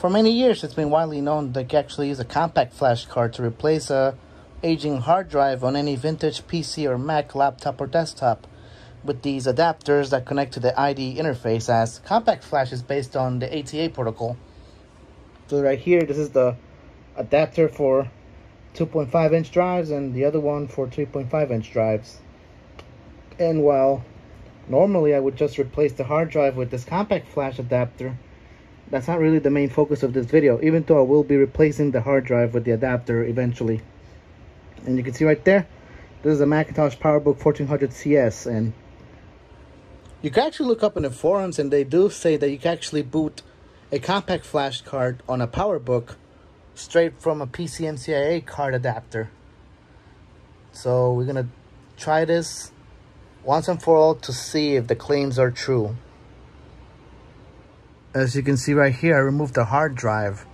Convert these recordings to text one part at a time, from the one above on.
For many years, it's been widely known that you actually use a compact flash card to replace a aging hard drive on any vintage PC or Mac laptop or desktop with these adapters that connect to the IDE interface as compact flash is based on the ATA protocol. So right here, this is the adapter for 2.5 inch drives and the other one for 3.5 inch drives. And while normally I would just replace the hard drive with this compact flash adapter, that's not really the main focus of this video, even though I will be replacing the hard drive with the adapter eventually. And you can see right there, this is a Macintosh PowerBook 1400 CS, and you can actually look up in the forums, and they do say that you can actually boot a compact flash card on a PowerBook straight from a PCMCIA card adapter. So we're gonna try this once and for all to see if the claims are true. As you can see right here, I removed the hard drive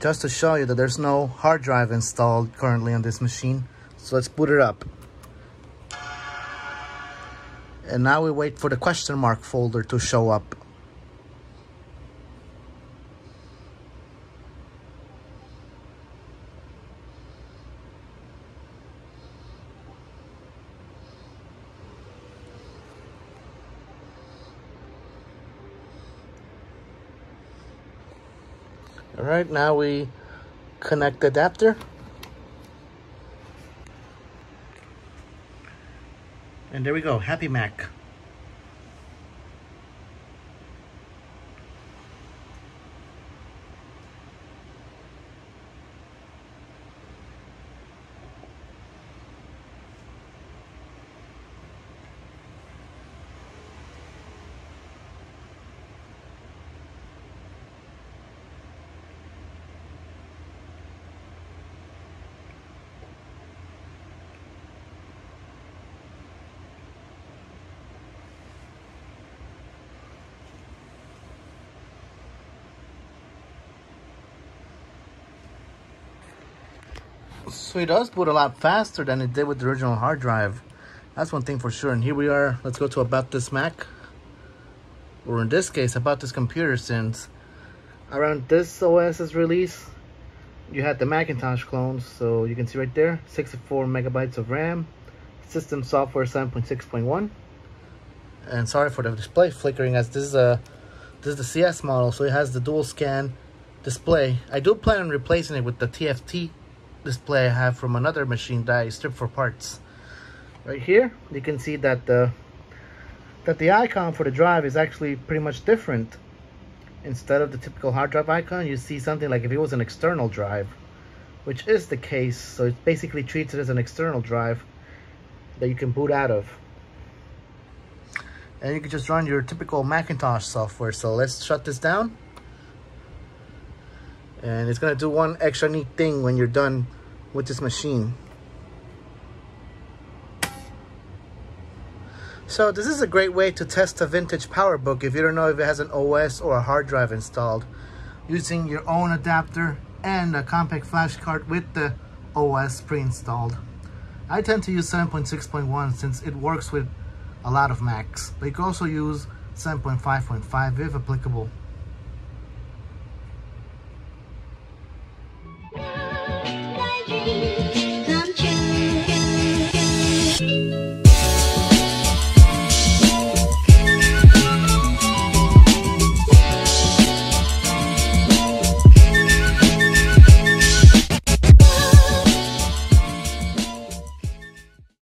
just to show you that there's no hard drive installed currently on this machine. So let's boot it up. And now we wait for the question mark folder to show up. All right, now we connect the adapter. And there we go, Happy Mac. So it does boot a lot faster than it did with the original hard drive. That's one thing for sure. And here we are. Let's go to About This Mac. Or in this case, About This Computer since around this OS's release, you had the Macintosh clones. So you can see right there, 64 megabytes of RAM. System software 7.6.1. And sorry for the display flickering as this is a this is the CS model, so it has the dual scan display. I do plan on replacing it with the TFT display I have from another machine that I stripped for parts. Right here, you can see that the that the icon for the drive is actually pretty much different. Instead of the typical hard drive icon, you see something like if it was an external drive, which is the case. So it basically treats it as an external drive that you can boot out of. And you can just run your typical Macintosh software. So let's shut this down and it's gonna do one extra neat thing when you're done with this machine. So this is a great way to test a vintage PowerBook if you don't know if it has an OS or a hard drive installed using your own adapter and a compact flash card with the OS pre-installed. I tend to use 7.6.1 since it works with a lot of Macs but you can also use 7.5.5 if applicable